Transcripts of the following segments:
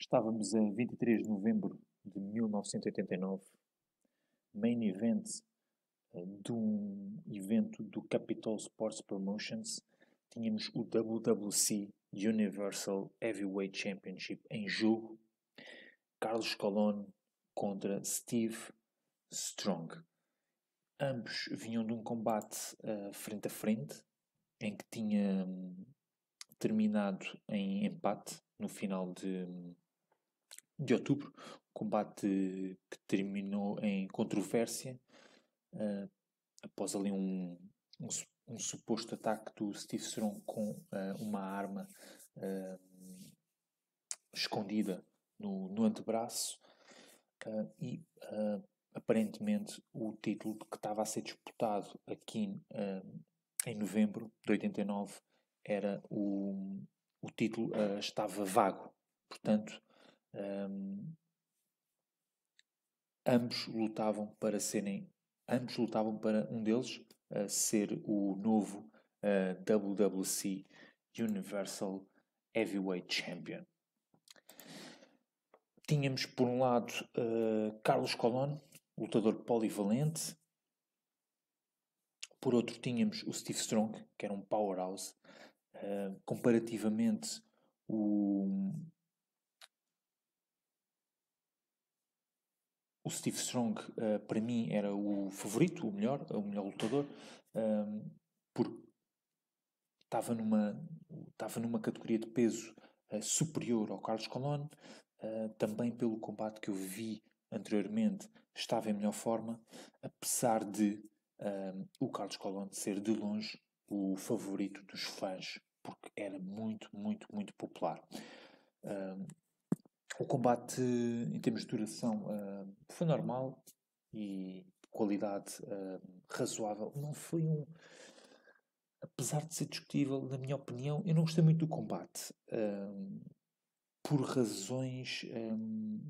Estávamos a 23 de novembro de 1989, main event uh, de um evento do Capital Sports Promotions. Tínhamos o WWC Universal Heavyweight Championship em jogo. Carlos Colon contra Steve Strong. Ambos vinham de um combate uh, frente a frente, em que tinha um, terminado em empate no final de, de outubro, combate que terminou em controvérsia, uh, após ali um, um, um, suposto ataque do Steve Strong com uh, uma arma uh, escondida no, no antebraço e aparentemente o título que estava a ser disputado aqui em novembro de 89 era o, o título estava vago, portanto um, ambos lutavam para serem, ambos lutavam para um deles uh, ser o novo uh, WWC Universal Heavyweight Champion. Tínhamos por um lado uh, Carlos Colon, lutador polivalente. Por outro tínhamos o Steve Strong, que era um powerhouse. Comparativamente, o, o Steve Strong, uh, para mim, era o favorito, o melhor, o melhor lutador, um, porque estava numa, estava numa categoria de peso uh, superior ao Carlos Colon, uh, também pelo combate que eu vi anteriormente, estava em melhor forma, apesar de o Carlos Colon ser de longe o favorito dos fãs, porque era muito, muito, muito popular. O combate, em termos de duração, uh, foi normal e qualidade uh, razoável. Não foi um. Apesar de ser discutível, na minha opinião, eu não gostei muito do combate. Uh, por razões um,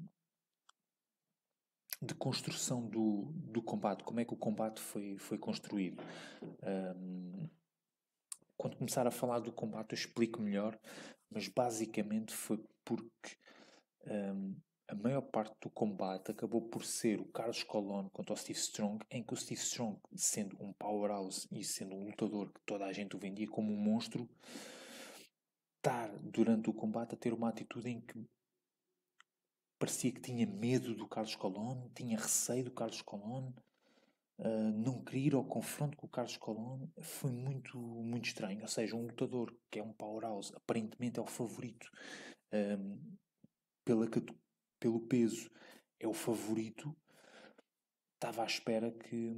de construção do, do combate. Como é que o combate foi, foi construído. Um, quando começar a falar do combate, eu explico melhor, mas basicamente foi porque um, a maior parte do combate acabou por ser o Carlos Colon contra o Steve Strong, em que o Steve Strong, sendo um powerhouse e sendo um lutador que toda a gente o vendia como um monstro, estar durante o combate a ter uma atitude em que parecia que tinha medo do Carlos Colon, tinha receio do Carlos Colon, uh, não queria ir ao confronto com o Carlos Colon, foi muito, muito estranho. Ou seja, um lutador que é um powerhouse, aparentemente é o favorito. Um, pela, pelo peso, é o favorito, estava à espera que,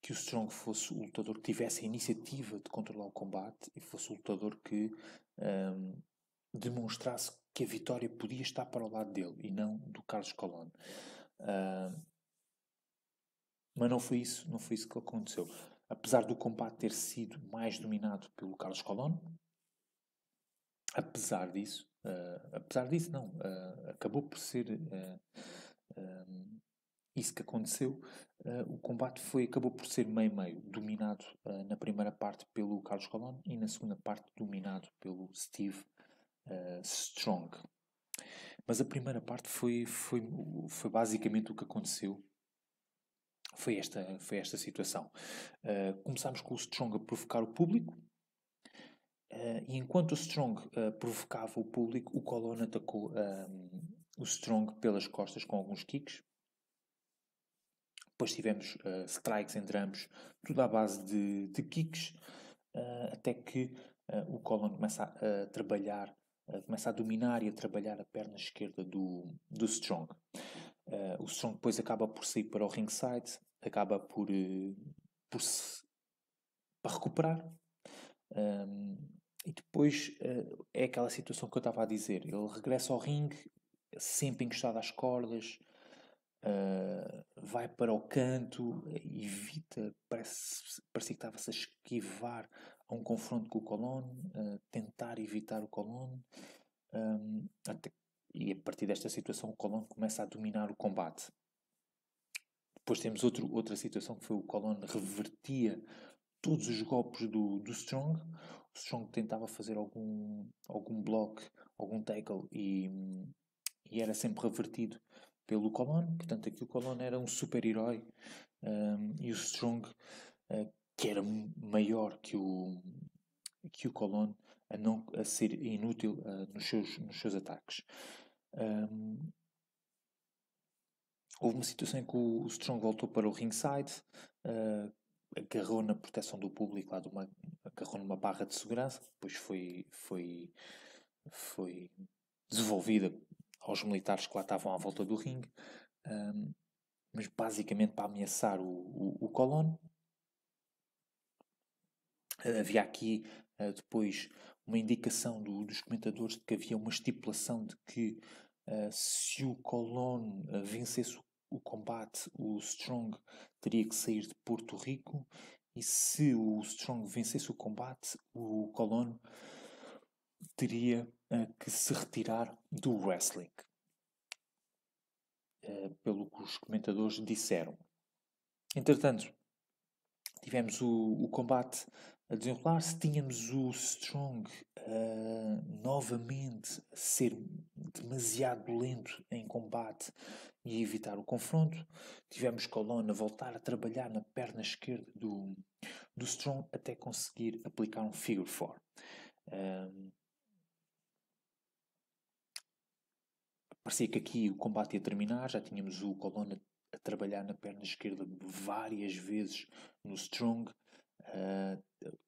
que o Strong fosse o lutador que tivesse a iniciativa de controlar o combate e fosse o lutador que um, demonstrasse que a vitória podia estar para o lado dele e não do Carlos Colón. Uh, mas não foi isso, não foi isso que aconteceu. Apesar do combate ter sido mais dominado pelo Carlos Colón, apesar disso, Uh, apesar disso, não. Uh, acabou por ser uh, isso que aconteceu. o combate foi, acabou por ser meio-meio, dominado na primeira parte pelo Carlos Colón e na segunda parte dominado pelo Steve Strong. Mas a primeira parte foi, foi, foi basicamente o que aconteceu. Foi esta, foi esta situação. começámos com o Strong a provocar o público, Uh, e enquanto o Strong uh, provocava o público, o Colon atacou um, o Strong pelas costas com alguns kicks. Depois tivemos uh, strikes entre ambos, tudo à base de, de kicks, até que o Colon começa a, a trabalhar, começa a dominar e a trabalhar a perna esquerda do, do Strong. o Strong depois acaba por sair para o ringside, acaba por, por se, para recuperar. Um, e depois uh, é aquela situação que eu estava a dizer. Ele regressa ao ringue, sempre encostado às cordas, uh, vai para o canto, evita, parece, parecia que estava-se a esquivar a um confronto com o Colón, uh, tentar evitar o Colón. Um, até, e a partir desta situação o Colón começa a dominar o combate. Depois temos outro, outra situação que foi o Colón revertia todos os golpes do, do Strong. O Strong tentava fazer algum, algum bloco algum tackle e, e era sempre revertido pelo Colon. Portanto, aqui o Colon era um super-herói um, e o Strong, uh, que era maior que o, que o Colon, a, não, a ser inútil uh, nos, seus, nos seus ataques. Um, houve uma situação em que o Strong voltou para o ringside, uh, agarrou na proteção do público, lá de uma, agarrou numa barra de segurança, depois foi, foi, foi desenvolvida aos militares que lá estavam à volta do ringue, um, mas basicamente para ameaçar o, o, o Colón. Havia aqui uh, depois uma indicação do, dos comentadores de que havia uma estipulação de que uh, se o Colón uh, vencesse o combate, o Strong teria que sair de Porto Rico e se o Strong vencesse o combate, o Colón teria uh, que se retirar do wrestling. Uh, pelo que os comentadores disseram. Entretanto, tivemos o, o combate a desenrolar-se, tínhamos o Strong uh, novamente a ser demasiado lento em combate e evitar o confronto. Tivemos Colonna voltar a trabalhar na perna esquerda do, do Strong até conseguir aplicar um figure four. Um, parecia que aqui o combate ia terminar, já tínhamos o Colonna a trabalhar na perna esquerda várias vezes no Strong,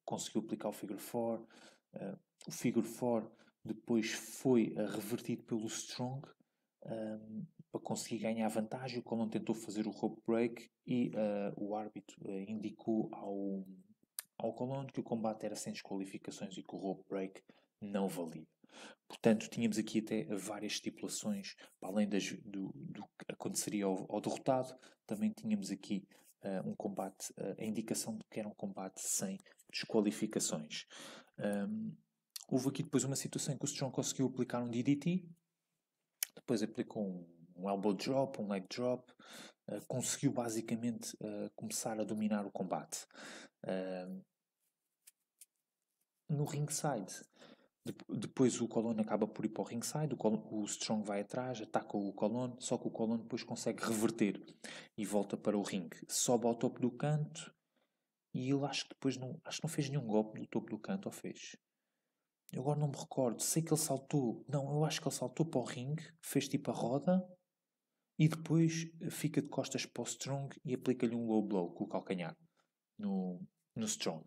conseguiu aplicar o figure four. Uh, o figure four depois foi uh, revertido pelo Strong para conseguir ganhar vantagem. O Colón tentou fazer o rope break e o árbitro indicou ao, ao Colón que o combate era sem desqualificações e que o rope break não valia. Portanto, tínhamos aqui até várias estipulações, para além das, do, do, que aconteceria ao, ao, derrotado, também tínhamos aqui uh, um combate, a indicação de que era um combate sem desqualificações. Um, houve aqui depois uma situação em que o Strong conseguiu aplicar um DDT, depois aplicou um um elbow drop, um leg drop, uh, conseguiu basicamente uh, começar a dominar o combate. Uh, no ringside, de, depois o Colon acaba por ir para o ringside, o, Colon, o Strong vai atrás, ataca o Colon, só que o Colon depois consegue reverter e volta para o ringue. Sobe ao topo do canto e ele acho que depois não, acho que não fez nenhum golpe do topo do canto, ou fez? Eu agora não me recordo. Sei que ele saltou. Não, eu acho que ele saltou para o ringue, fez tipo a roda e depois fica de costas para o Strong e aplica-lhe um low blow com o calcanhar no, no Strong.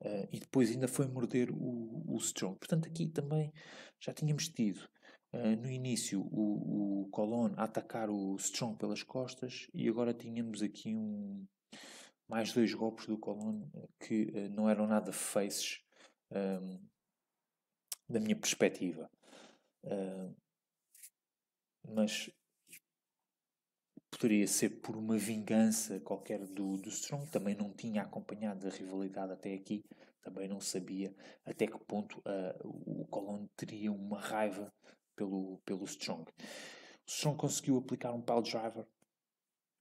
Uh, e depois ainda foi morder o, o Strong. Portanto, aqui também já tínhamos tido uh, no início o, o a atacar o Strong pelas costas e agora tínhamos aqui um, mais dois golpes do Colon que uh, não eram nada faces um, da minha perspectiva. mas poderia ser por uma vingança qualquer do, do Strong, também não tinha acompanhado a rivalidade até aqui, também não sabia até que ponto uh, o Colon teria uma raiva pelo, pelo Strong. O Strong conseguiu aplicar um pile driver,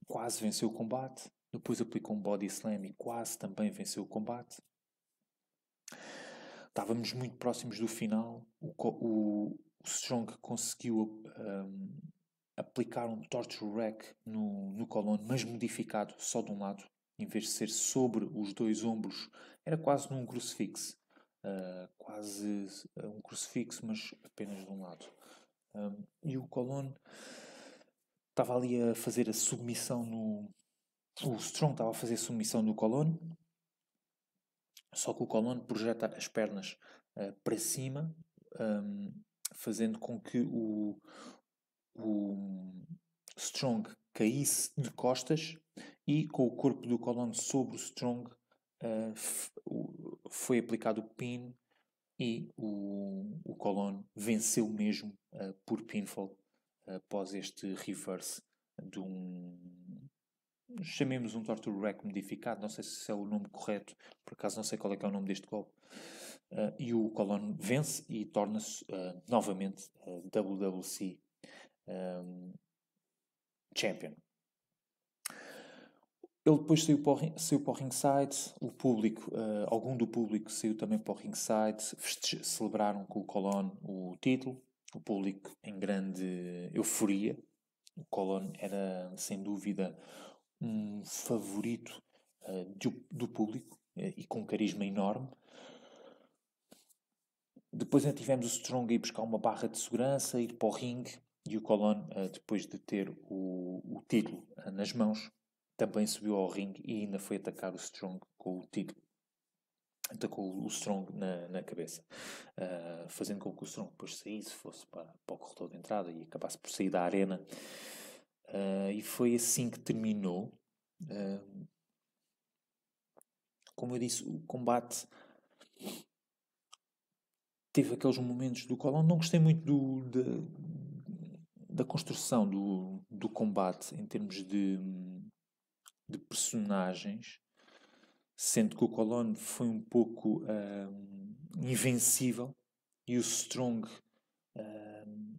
quase venceu o combate, depois aplicou um body slam e quase também venceu o combate. Estávamos muito próximos do final, o, o, o Strong conseguiu um, aplicar um torture rack no, no colono, mas modificado só de um lado, em vez de ser sobre os dois ombros, era quase num crucifixo. Uh, quase uh, um crucifixo, mas apenas de um lado. Um, e o colono estava ali a fazer a submissão no. O Strong estava a fazer a submissão do colono, só que o colono projeta as pernas uh, para cima, um, fazendo com que o, o Strong caísse de costas e com o corpo do Colon sobre o Strong uh, foi aplicado o pin e o, o venceu mesmo uh, por pinfall uh, após este reverse de um chamemos um Torture Rack modificado, não sei se é o nome correto, por acaso não sei qual é, é o nome deste golpe. Uh, e o Colon vence e torna-se novamente WWC um, champion. Ele depois saiu para, o, saiu para o ringside, o público, uh, algum do público saiu também para o ringside, celebraram com o Colon o título, o público em grande euforia. O Colón era, sem dúvida, um favorito uh, do, do, público uh, e com carisma enorme. Depois ainda tivemos o Strong a ir buscar uma barra de segurança, ir para o ringue, e o Colón, uh, depois de ter o, o título nas mãos, também subiu ao ringue e ainda foi atacar o Strong com o título atacou o Strong na, na cabeça, uh, fazendo com que o Strong depois saísse, fosse para, para o corredor de entrada e acabasse por sair da arena. Uh, e foi assim que terminou. Uh, como eu disse, o combate teve aqueles momentos do qual não gostei muito do, da, da construção do, do combate em termos de, de personagens sendo que o Colón foi um pouco um, invencível e o Strong um,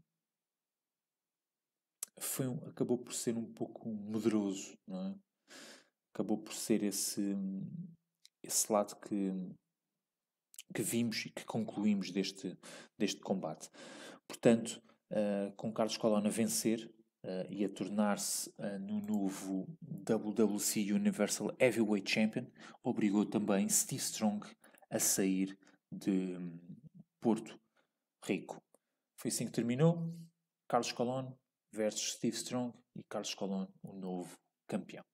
foi um, acabou por ser um pouco medroso, não é? acabou por ser esse, esse lado que, que vimos e que concluímos deste, deste combate. Portanto, uh, com Carlos Colón a vencer, uh, e a tornar-se uh, no novo WWC Universal Heavyweight Champion, obrigou também Steve Strong a sair de um, Porto Rico. Foi assim que terminou. Carlos Colón versus Steve Strong e Carlos Colón, o novo campeão.